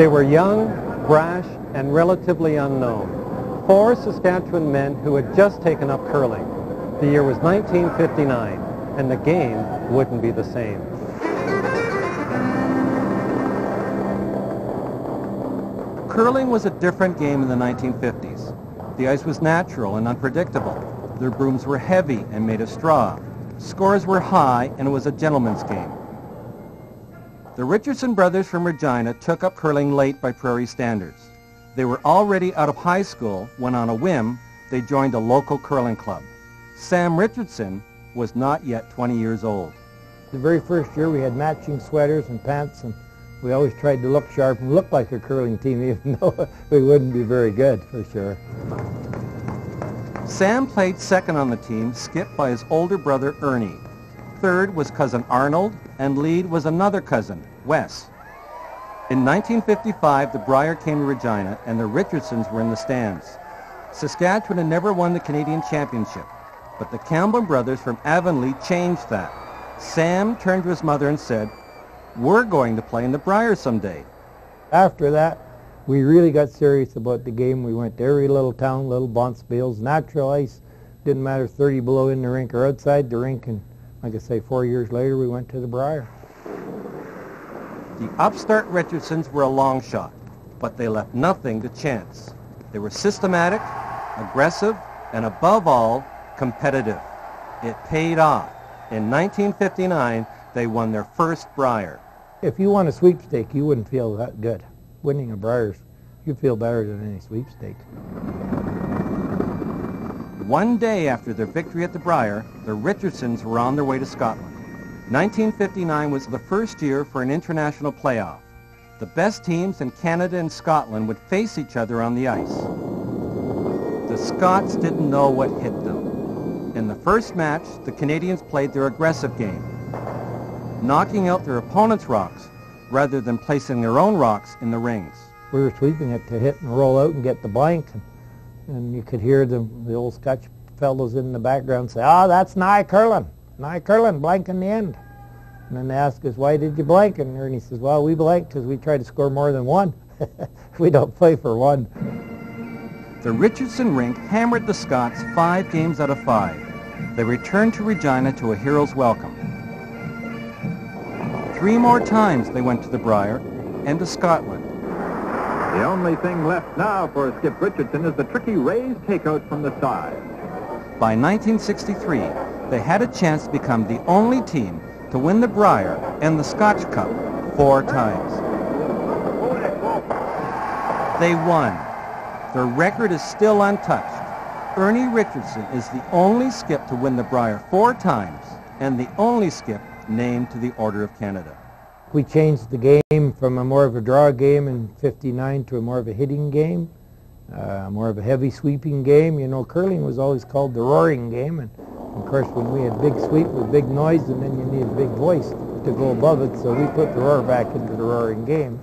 They were young, brash, and relatively unknown. Four Saskatchewan men who had just taken up curling. The year was 1959, and the game wouldn't be the same. Curling was a different game in the 1950s. The ice was natural and unpredictable. Their brooms were heavy and made of straw. Scores were high, and it was a gentleman's game. The Richardson brothers from Regina took up curling late by prairie standards. They were already out of high school when on a whim they joined a local curling club. Sam Richardson was not yet 20 years old. The very first year we had matching sweaters and pants and we always tried to look sharp and look like a curling team even though we wouldn't be very good for sure. Sam played second on the team, skipped by his older brother Ernie. Third was cousin Arnold, and lead was another cousin, Wes. In 1955, the Brier came to Regina, and the Richardsons were in the stands. Saskatchewan had never won the Canadian Championship, but the Campbell brothers from Avonlea changed that. Sam turned to his mother and said, we're going to play in the Brier someday. After that, we really got serious about the game. We went to every little town, little bonspiels, natural ice. Didn't matter 30 below in the rink or outside the rink. And like I say, four years later, we went to the Brier. The upstart Richardsons were a long shot, but they left nothing to chance. They were systematic, aggressive, and above all, competitive. It paid off. In 1959, they won their first Brier. If you won a sweepstake, you wouldn't feel that good. Winning a Brier, you feel better than any sweepstake. One day after their victory at the Brier, the Richardsons were on their way to Scotland. 1959 was the first year for an international playoff. The best teams in Canada and Scotland would face each other on the ice. The Scots didn't know what hit them. In the first match, the Canadians played their aggressive game, knocking out their opponent's rocks rather than placing their own rocks in the rings. We were sweeping it to hit and roll out and get the blank. And, and you could hear the, the old Scotch fellows in the background say, oh, that's nigh curling, nigh curling, blank in the end. And then they ask us, why did you blank? And Ernie says, well, we blank because we try to score more than one. we don't play for one. The Richardson rink hammered the Scots five games out of five. They returned to Regina to a hero's welcome. Three more times they went to the Brier and to Scotland. The only thing left now for Skip Richardson is the tricky raised takeout from the side. By 1963, they had a chance to become the only team to win the Brier and the Scotch Cup four times. They won. Their record is still untouched. Ernie Richardson is the only skip to win the Brier four times and the only skip named to the Order of Canada. We changed the game from a more of a draw game in 59 to a more of a hitting game, uh, more of a heavy sweeping game. You know, curling was always called the roaring game, and of course when we had big sweep with big noise, and then you need a big voice to go above it, so we put the roar back into the roaring game.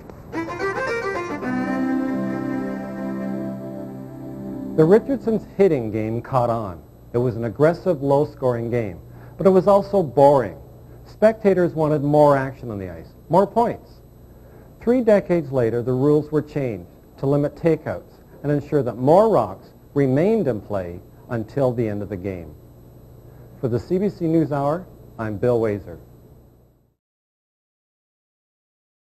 The Richardsons' hitting game caught on. It was an aggressive, low-scoring game, but it was also boring. Spectators wanted more action on the ice, more points. Three decades later, the rules were changed to limit takeouts and ensure that more rocks remained in play until the end of the game. For the CBC NewsHour, I'm Bill Waiser.